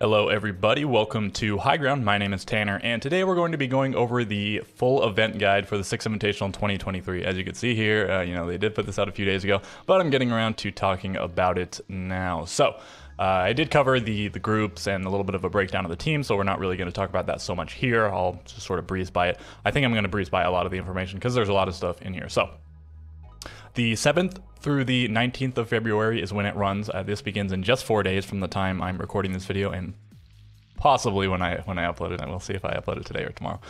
Hello, everybody. Welcome to High Ground. My name is Tanner, and today we're going to be going over the full event guide for the Six Invitational in 2023. As you can see here, uh, you know, they did put this out a few days ago, but I'm getting around to talking about it now. So, uh, I did cover the the groups and a little bit of a breakdown of the team, so we're not really going to talk about that so much here. I'll just sort of breeze by it. I think I'm going to breeze by a lot of the information because there's a lot of stuff in here. So, the 7th through the 19th of February is when it runs. Uh, this begins in just four days from the time I'm recording this video and possibly when I when I upload it. I will see if I upload it today or tomorrow.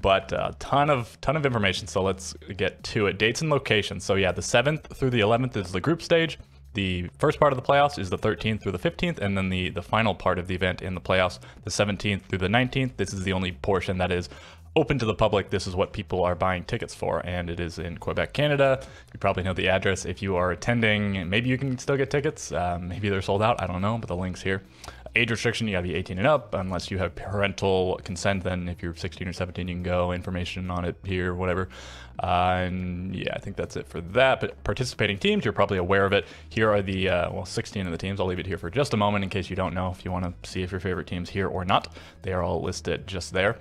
But a uh, ton of ton of information. So let's get to it. Dates and locations. So yeah, the 7th through the 11th is the group stage. The first part of the playoffs is the 13th through the 15th, and then the, the final part of the event in the playoffs, the 17th through the 19th. This is the only portion that is open to the public. This is what people are buying tickets for, and it is in Quebec, Canada. You probably know the address. If you are attending, maybe you can still get tickets. Um, maybe they're sold out. I don't know, but the link's here. Age restriction, you gotta be 18 and up. Unless you have parental consent, then if you're 16 or 17, you can go. Information on it here, whatever. Uh, and yeah, I think that's it for that. But participating teams, you're probably aware of it. Here are the, uh, well, 16 of the teams. I'll leave it here for just a moment in case you don't know if you want to see if your favorite team's here or not. They are all listed just there.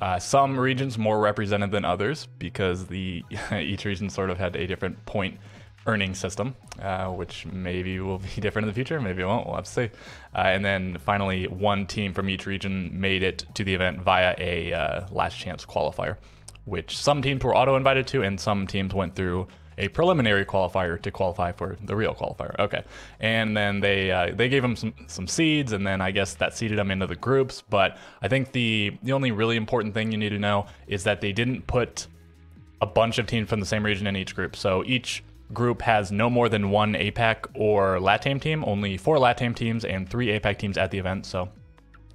Uh, some regions more represented than others because the each region sort of had a different point earning system, uh, which maybe will be different in the future, maybe it won't. We'll have to see. Uh, and then finally, one team from each region made it to the event via a uh, last chance qualifier, which some teams were auto invited to, and some teams went through a preliminary qualifier to qualify for the real qualifier. Okay, and then they uh, they gave them some some seeds, and then I guess that seeded them into the groups. But I think the the only really important thing you need to know is that they didn't put a bunch of teams from the same region in each group. So each group has no more than one APAC or LATAM team, only four LATAM teams and three APAC teams at the event. So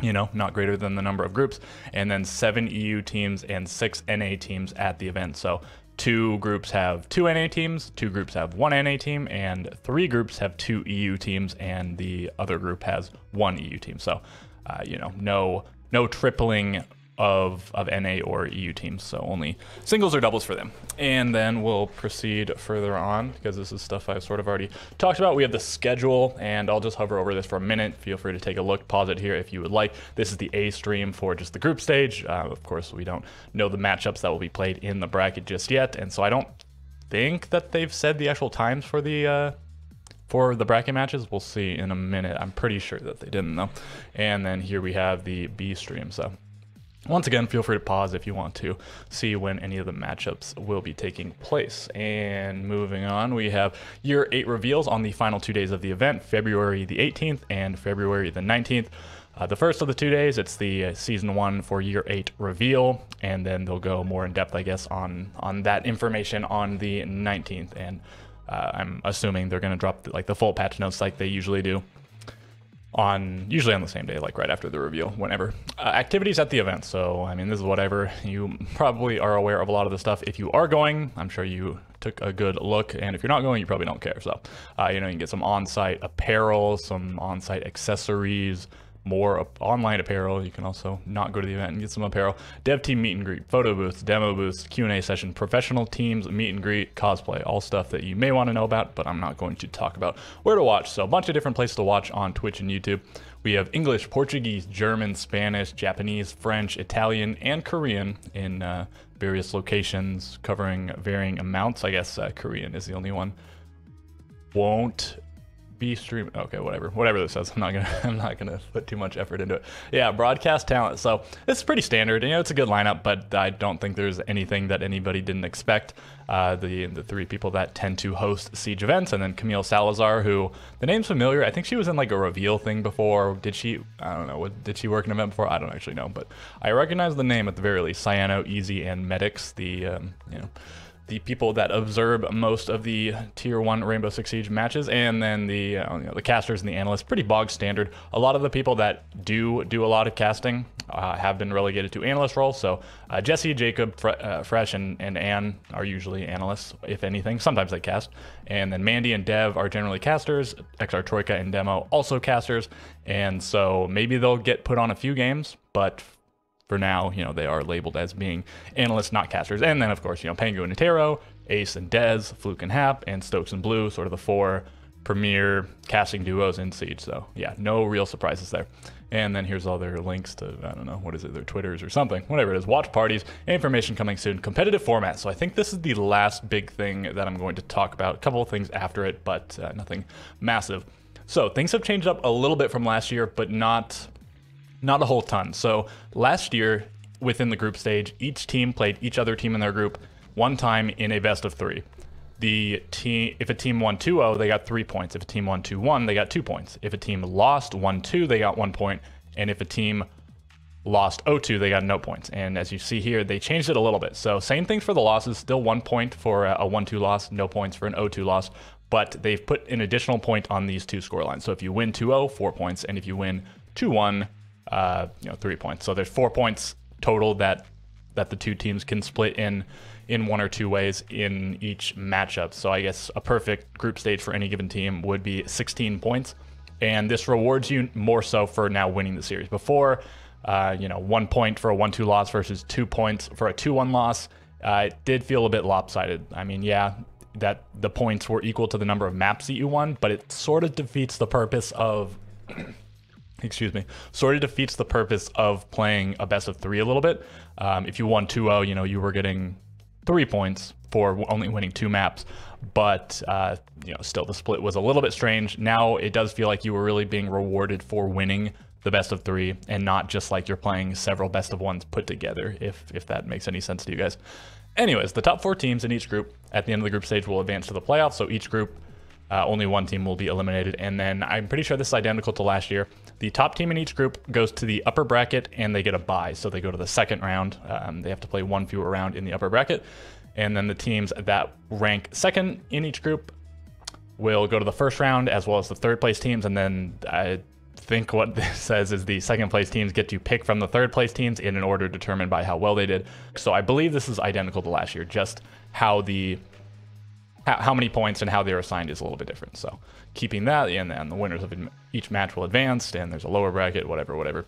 you know, not greater than the number of groups, and then seven EU teams and six NA teams at the event. So two groups have two NA teams, two groups have one NA team, and three groups have two EU teams, and the other group has one EU team. So, uh, you know, no no tripling of, of NA or EU teams, so only singles or doubles for them. And then we'll proceed further on because this is stuff I've sort of already talked about. We have the schedule, and I'll just hover over this for a minute. Feel free to take a look, pause it here if you would like. This is the A stream for just the group stage. Uh, of course, we don't know the matchups that will be played in the bracket just yet, and so I don't think that they've said the actual times for the uh, for the bracket matches. We'll see in a minute. I'm pretty sure that they didn't though. And then here we have the B stream. So once again, feel free to pause if you want to see when any of the matchups will be taking place. And moving on, we have year eight reveals on the final two days of the event, February the 18th and February the 19th. Uh, the first of the two days, it's the uh, season one for year eight reveal, and then they'll go more in depth, I guess, on on that information on the 19th. And uh, I'm assuming they're going to drop the, like the full patch notes like they usually do on usually on the same day, like right after the reveal, whenever. Uh, activities at the event. So, I mean, this is whatever. You probably are aware of a lot of the stuff. If you are going, I'm sure you took a good look. And if you're not going, you probably don't care. So, uh, you know, you can get some on site apparel, some on site accessories, more online apparel. You can also not go to the event and get some apparel. Dev team meet and greet, photo booths, demo booths, Q&A session, professional teams meet and greet, cosplay, all stuff that you may want to know about, but I'm not going to talk about where to watch. So a bunch of different places to watch on Twitch and YouTube. We have English, Portuguese, German, Spanish, Japanese, French, Italian, and Korean in uh, various locations covering varying amounts. I guess uh, Korean is the only one. Won't be stream okay whatever whatever this says i'm not gonna i'm not gonna put too much effort into it. Yeah broadcast talent so it's pretty standard you know it's a good lineup but i don't think there's anything that anybody didn't expect. Uh, the the three people that tend to host siege events and then camille salazar who the name's familiar i think she was in like a reveal thing before. Did she i don't know what did she work an event before? I don't actually know but i recognize the name at the very least cyano easy and medics the um, you know the people that observe most of the tier one Rainbow Six Siege matches, and then the uh, you know, the casters and the analysts. Pretty bog standard. A lot of the people that do do a lot of casting uh, have been relegated to analyst roles. So uh, Jesse, Jacob, Fre uh, Fresh, and, and Anne are usually analysts, if anything. Sometimes they cast, and then Mandy and Dev are generally casters. XR Troika and Demo also casters, and so maybe they'll get put on a few games, but for now, you know, they are labeled as being analysts, not casters. And then, of course, you know, Pangu and Netero, Ace and Dez, Fluke and Hap, and Stokes and Blue, sort of the four premier casting duos in Siege. So yeah, no real surprises there. And then here's all their links to, I don't know, what is it, their Twitters or something, whatever it is, watch parties, information coming soon, competitive format. So I think this is the last big thing that I'm going to talk about. A couple of things after it, but uh, nothing massive. So things have changed up a little bit from last year, but not not a whole ton. So last year, within the group stage, each team played each other team in their group one time in a best of three. The team, if a team won 2-0, they got three points. If a team won 2-1, they got two points. If a team lost 1-2, they got one point. And if a team lost 0-2, they got no points. And as you see here, they changed it a little bit. So same things for the losses, still one point for a 1-2 loss, no points for an 0-2 loss. But they've put an additional point on these two score lines. So if you win 2-0, four points. And if you win 2-1, uh, you know, three points. So there's four points total that that the two teams can split in in one or two ways in each matchup. So I guess a perfect group stage for any given team would be 16 points, and this rewards you more so for now winning the series. Before, uh, you know, one point for a one-two loss versus two points for a two-one loss. Uh, it did feel a bit lopsided. I mean, yeah, that the points were equal to the number of maps that you won, but it sort of defeats the purpose of excuse me, sort of defeats the purpose of playing a best of three a little bit. Um, if you won 2-0, you know, you were getting three points for only winning two maps, but uh, you know, still the split was a little bit strange. Now it does feel like you were really being rewarded for winning the best of three and not just like you're playing several best of ones put together, if if that makes any sense to you guys. Anyways, the top four teams in each group at the end of the group stage will advance to the playoffs. So each group uh, only one team will be eliminated. And then I'm pretty sure this is identical to last year. The top team in each group goes to the upper bracket and they get a bye. So they go to the second round. Um, they have to play one fewer round in the upper bracket. And then the teams that rank second in each group will go to the first round as well as the third place teams. And then I think what this says is the second place teams get to pick from the third place teams in an order determined by how well they did. So I believe this is identical to last year, just how the how many points and how they're assigned is a little bit different. So keeping that, and then the winners of each match will advance, and there's a lower bracket, whatever, whatever.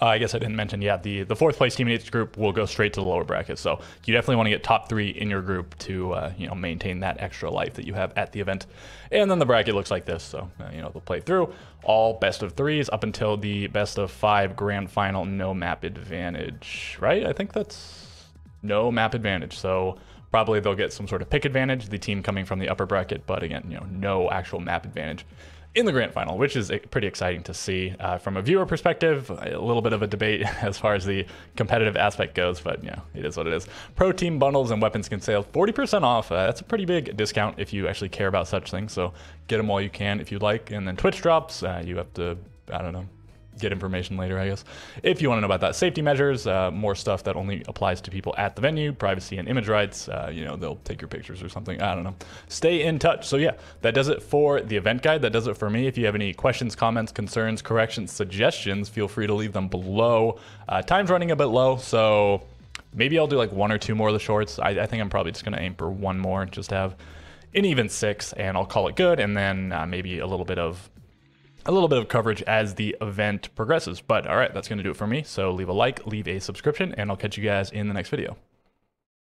Uh, I guess I didn't mention, yeah, the, the fourth place team in each group will go straight to the lower bracket. So you definitely want to get top three in your group to, uh, you know, maintain that extra life that you have at the event. And then the bracket looks like this. So, uh, you know, they'll play through all best of threes up until the best of five grand final, no map advantage, right? I think that's no map advantage. So Probably they'll get some sort of pick advantage, the team coming from the upper bracket, but again, you know, no actual map advantage in the grand final, which is pretty exciting to see uh, from a viewer perspective. A little bit of a debate as far as the competitive aspect goes, but yeah, it is what it is. Pro team bundles and weapons can sale 40% off. Uh, that's a pretty big discount if you actually care about such things. So get them while you can if you'd like. And then Twitch drops, uh, you have to, I don't know, get information later, I guess. If you want to know about that, safety measures, uh, more stuff that only applies to people at the venue, privacy and image rights. Uh, you know, they'll take your pictures or something. I don't know. Stay in touch. So yeah, that does it for the event guide. That does it for me. If you have any questions, comments, concerns, corrections, suggestions, feel free to leave them below. Uh, time's running a bit low, so maybe I'll do like one or two more of the shorts. I, I think I'm probably just going to aim for one more, just have an even six, and I'll call it good. And then uh, maybe a little bit of a little bit of coverage as the event progresses. But all right, that's going to do it for me. So leave a like, leave a subscription, and I'll catch you guys in the next video.